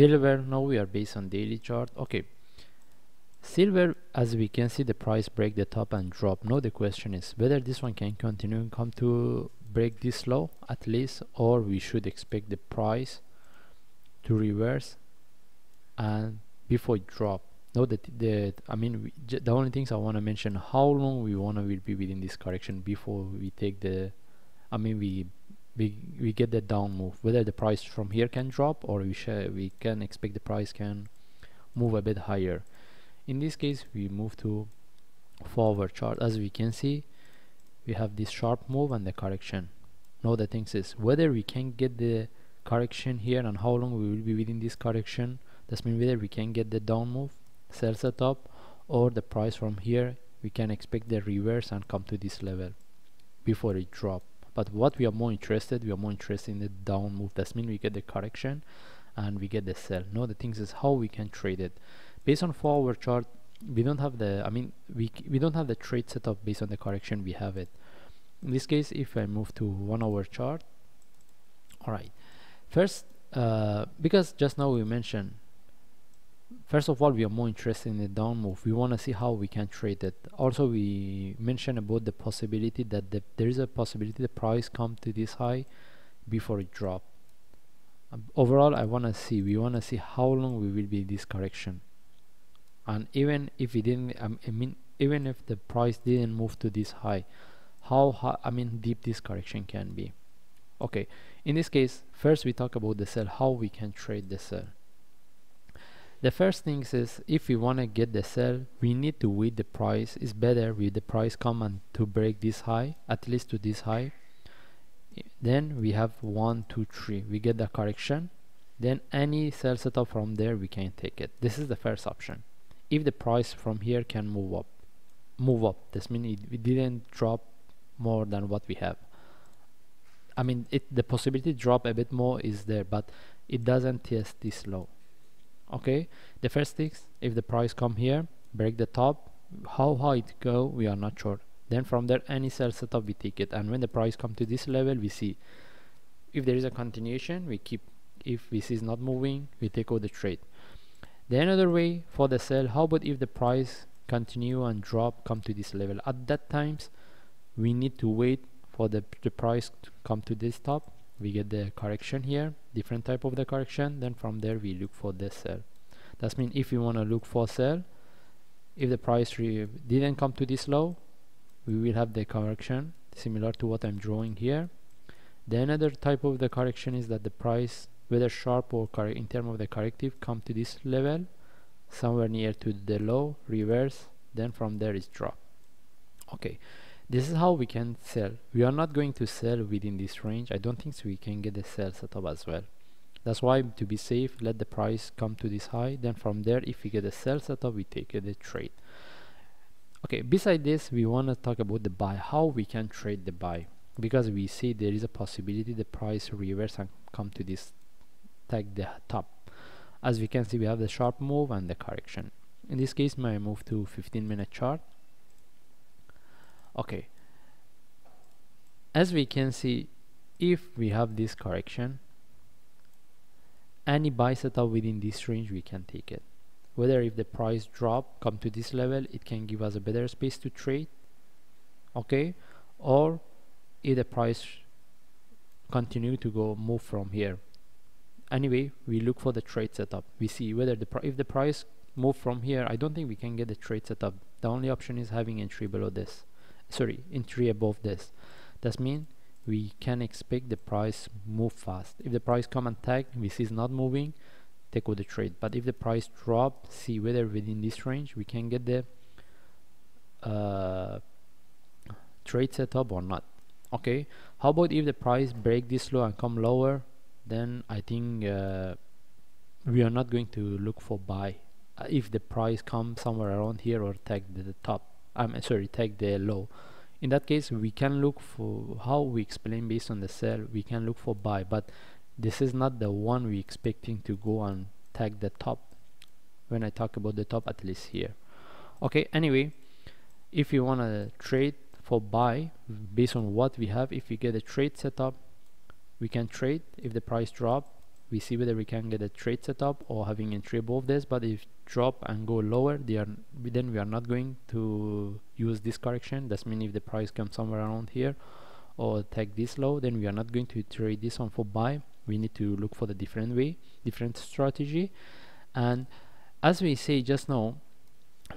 silver now we are based on daily chart. Okay. Silver as we can see the price break the top and drop. Now the question is whether this one can continue and come to break this low at least or we should expect the price to reverse and before it drop. No that the i mean the only things i want to mention how long we want to be within this correction before we take the i mean we we we get that down move. Whether the price from here can drop or we we can expect the price can move a bit higher. In this case we move to four-hour chart. As we can see we have this sharp move and the correction. Now the thing is whether we can get the correction here and how long we will be within this correction that's mean whether we can get the down move sell setup or the price from here we can expect the reverse and come to this level before it drop but what we are more interested we are more interested in the down move. That's mean we get the correction and we get the sell. Now the things is how we can trade it. Based on four-hour chart we don't have the I mean we we don't have the trade setup based on the correction we have it. In this case if I move to one hour chart all right first uh, because just now we mentioned first of all we are more interested in the down move. We want to see how we can trade it also we mentioned about the possibility that the, there is a possibility the price come to this high before it drop. Um, overall I want to see we want to see how long we will be this correction. And even if it didn't um, I mean even if the price didn't move to this high how high, I mean deep this correction can be. Okay in this case first we talk about the sell how we can trade the sell the first thing is if we want to get the sell we need to wait the price. Is better with the price come and to break this high at least to this high. Then we have one two three. We get the correction. Then any sell setup from there we can take it. This is the first option. If the price from here can move up move up this means it, it didn't drop more than what we have. I mean it the possibility drop a bit more is there but it doesn't test this low okay the first things if the price come here break the top how high it go we are not sure. Then from there any sell setup we take it. And when the price come to this level we see. If there is a continuation we keep. If this is not moving we take out the trade. The another way for the sell how about if the price continue and drop come to this level? At that times we need to wait for the, the price to come to this top we get the correction here different type of the correction then from there we look for the sell. That means if we want to look for sell if the price didn't come to this low we will have the correction similar to what I'm drawing here. The another type of the correction is that the price whether sharp or in terms of the corrective come to this level somewhere near to the low reverse then from there is drop okay this is how we can sell. We are not going to sell within this range. I don't think so we can get the sell setup as well. That's why to be safe let the price come to this high. Then from there if we get a sell setup we take the trade. Okay beside this we want to talk about the buy how we can trade the buy. Because we see there is a possibility the price reverse and come to this tag the top. As we can see we have the sharp move and the correction. In this case may I move to 15 minute chart okay. As we can see if we have this correction any buy setup within this range we can take it. Whether if the price drop come to this level it can give us a better space to trade okay? Or if the price continue to go move from here. Anyway we look for the trade setup. We see whether the if the price move from here I don't think we can get the trade setup. The only option is having entry below this sorry entry above this. That means we can expect the price move fast. If the price come and tag see it's not moving take out the trade. But if the price drop see whether within this range we can get the uh, trade setup or not. Okay? How about if the price break this low and come lower then I think uh, we are not going to look for buy. Uh, if the price comes somewhere around here or tag the, the top I'm sorry take the low in that case we can look for how we explain based on the sell we can look for buy but this is not the one we expecting to go and tag the top. When I talk about the top at least here. Okay anyway if you want to trade for buy based on what we have if we get a trade setup we can trade. If the price drop we see whether we can get a trade setup or having a entry above this but if drop and go lower they are then we are not going to use this correction. That's mean if the price comes somewhere around here or take this low then we are not going to trade this one for buy. We need to look for the different way different strategy. And as we say just now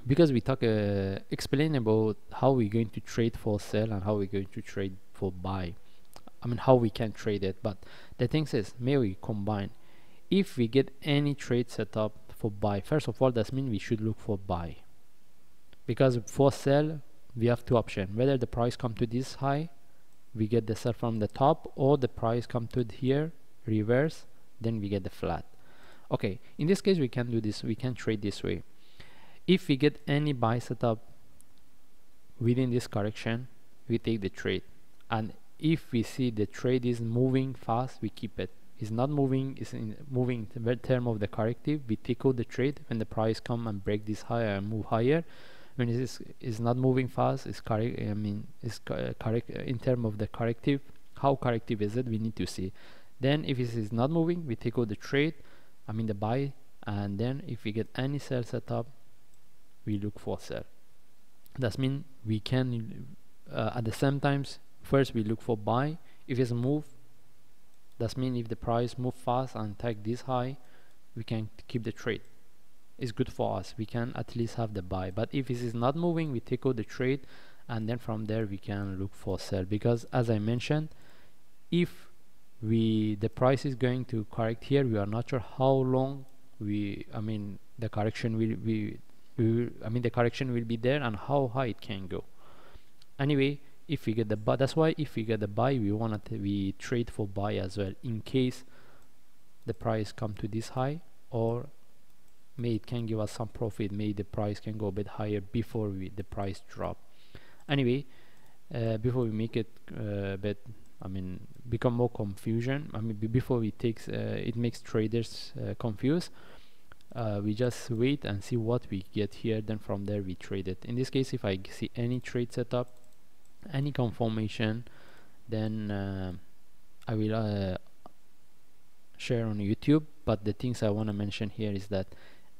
because we talk uh, explain about how we're going to trade for sell and how we're going to trade for buy I mean how we can trade it but the thing is may we combine. If we get any trade set up for buy first of all that means we should look for buy. Because for sell we have two options. Whether the price come to this high we get the sell from the top or the price come to here reverse then we get the flat. Okay in this case we can do this we can trade this way. If we get any buy setup within this correction we take the trade. And if we see the trade is moving fast we keep it. It's not moving it's in moving in the term of the corrective. We take out the trade. When the price come and break this higher and move higher when it is is not moving fast it's correct i mean it's uh, correct uh, in term of the corrective how corrective is it we need to see. Then if it is not moving we take out the trade i mean the buy and then if we get any sell setup we look for sell. That means we can uh, at the same times first we look for buy. If it's move that means if the price move fast and take this high we can keep the trade. It's good for us. We can at least have the buy. But if it is not moving we take out the trade and then from there we can look for sell. Because as I mentioned if we the price is going to correct here we are not sure how long we I mean the correction will be we, I mean the correction will be there and how high it can go. Anyway if we get the buy that's why if we get the buy we want to we trade for buy as well in case the price come to this high or may it can give us some profit may the price can go a bit higher before we, the price drop. Anyway uh, before we make it uh, a bit I mean become more confusion I mean before we takes uh, it makes traders uh, confused uh, we just wait and see what we get here then from there we trade it. In this case if I see any trade setup any confirmation then uh, I will uh, share on YouTube. But the things I want to mention here is that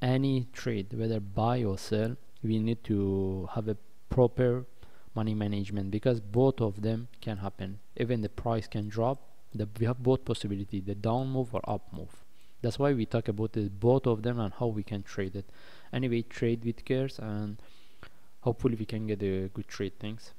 any trade whether buy or sell we need to have a proper money management because both of them can happen. Even the price can drop the, we have both possibility the down move or up move. That's why we talk about this, both of them and how we can trade it. Anyway trade with cares and hopefully we can get a good trade. Thanks